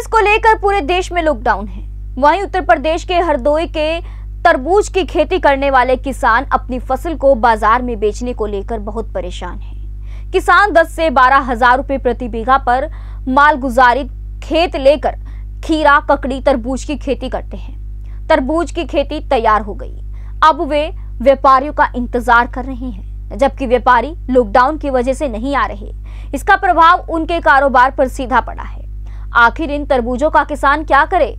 Virus को लेकर पूरे देश में लॉकडाउन है। वहीं उत्तर प्रदेश के हरदोई के तरबूज की खेती करने वाले किसान अपनी फ़सल को बाज़ार में बेचने को लेकर बहुत परेशान हैं। किसान 10 से बारह हज़ार रुपए प्रति बीघा पर माल गुजारी खेत लेकर खीरा, ककड़ी, तरबूज की खेती करते हैं। तरबूज की खेती तैयार हो गई। अब वे व्यापारियों का इंतज़ार कर रहे हैं, जबकि व्यापारी लॉकडाउन की वजह से नहीं आ रहे। इसका प्रभाव उनके कारोबार पर सीधा पड़ा है। आखिर इन तरबूजों का किसान क्या करे?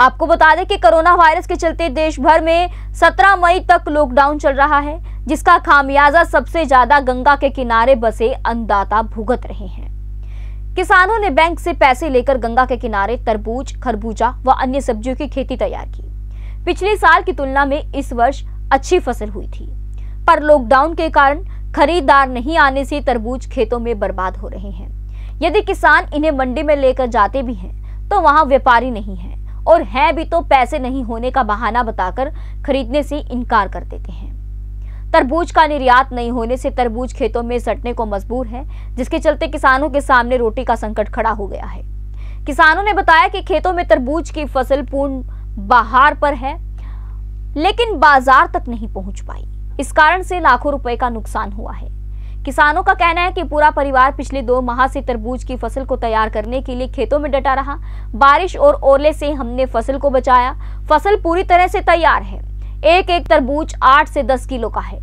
आपको बता दें कि कोरोना वायरस के चलते देश भर में 17 मई तक लॉकडाउन चल रहा है, जिसका खामियाजा सबसे ज़्यादा गंगा के किनारे बसे अन्नदाता भुगत रहे हैं। किसानों ने बैंक से पैसे लेकर गंगा के किनारे तरबूज, खरबूजा व अन्य सब्जियों की खेती तैयार की। पिछले साल की तुलना में इस वर्ष अच्छी फ़सल हुई थी, पर लॉकडाउन के कारण खरीदार नहीं आने से तरबूज खेतों में बर्बाद हो रहे हैं। यदि किसान इन्हें मंडी में लेकर जाते भी हैं तो वहाँ व्यापारी नहीं है और है भी तो पैसे नहीं होने का बहाना बताकर खरीदने से इनकार कर देते हैं। तरबूज का निर्यात नहीं होने से तरबूज खेतों में सटने को मजबूर है, जिसके चलते किसानों के सामने रोटी का संकट खड़ा हो गया है। किसानों ने बताया कि खेतों में तरबूज की फ़सल पूर्ण बहार पर है, लेकिन बाज़ार तक नहीं पहुँच पाई। इस कारण से लाखों रुपए का नुकसान हुआ है। किसानों का कहना है कि पूरा परिवार पिछले दो माह से तरबूज की फ़सल को तैयार करने के लिए खेतों में डटा रहा। बारिश और ओले से हमने फ़सल को बचाया। फ़सल पूरी तरह से तैयार है। एक एक तरबूज आठ से दस किलो का है।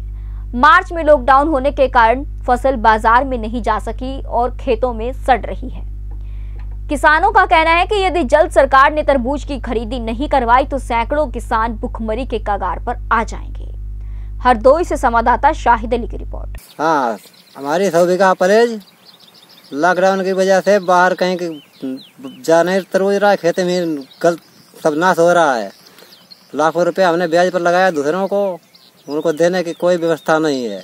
मार्च में लॉकडाउन होने के कारण फ़सल बाज़ार में नहीं जा सकी और खेतों में सड़ रही है। किसानों का कहना है कि यदि जल्द सरकार ने तरबूज की खरीदी नहीं करवाई तो सैकड़ों किसान भुखमरी के कगार पर आ जाएँगे। हरदोई से संवाददाता शाहिद अली की रिपोर्ट। हाँ हमारी सौ बीघा परहेज लॉकडाउन की वजह से बाहर कहीं जा नहीं तरबूज रहा है खेत में कल सब नाश हो रहा है। लाखों रुपए हमने ब्याज पर लगाया दूसरों को उनको देने की कोई व्यवस्था नहीं है।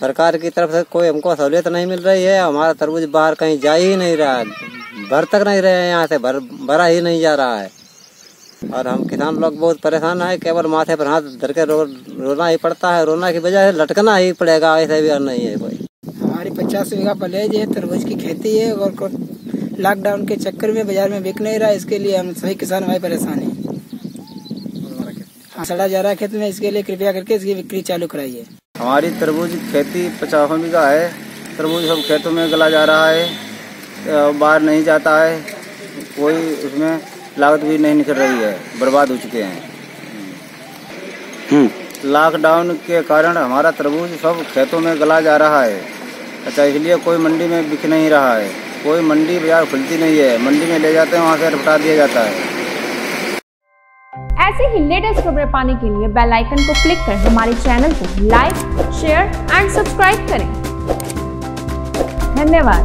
सरकार की तरफ़ से कोई हमको सहूलियत नहीं मिल रही है हमारा तरबूज बाहर कहीं जा ही नहीं रहा है भर तक नहीं रहे हैं यहाँ से भर भरा ही नहीं जा रहा है। और हम किसान लोग बहुत परेशान है केवल माथे पर हाथ धर के रो, रोना ही पड़ता है रोना की वजह से लटकना ही पड़ेगा ऐसे भी और नहीं है कोई। हमारी पचास बीघा पलेज है तरबूज की खेती है और लॉकडाउन के चक्कर में बाज़ार में बिक नहीं रहा इसके लिए हम सभी किसान भाई परेशान है। हाँ सड़ा जा रहा है खेत में इसके लिए कृपया करके इसकी बिक्री चालू कराइए। हमारी तरबूज की खेती पचासों बीघा है तरबूज सब खेतों में गला जा रहा है बाहर नहीं जाता है कोई उसमें लागत भी नहीं निकल रही है बर्बाद हो चुके हैं। लॉकडाउन के कारण हमारा तरबूज सब खेतों में गला जा रहा है। अच्छा इसलिए कोई मंडी में बिक नहीं रहा है। कोई मंडी बाज़ार खुलती नहीं है। मंडी में ले जाते हैं वहाँ से हटा दिया जाता है। ऐसे ही लेटेस्ट खबरें पाने के लिए बेल आइकन को क्लिक कर हमारे चैनल को लाइक शेयर एंड सब्सक्राइब करें। धन्यवाद।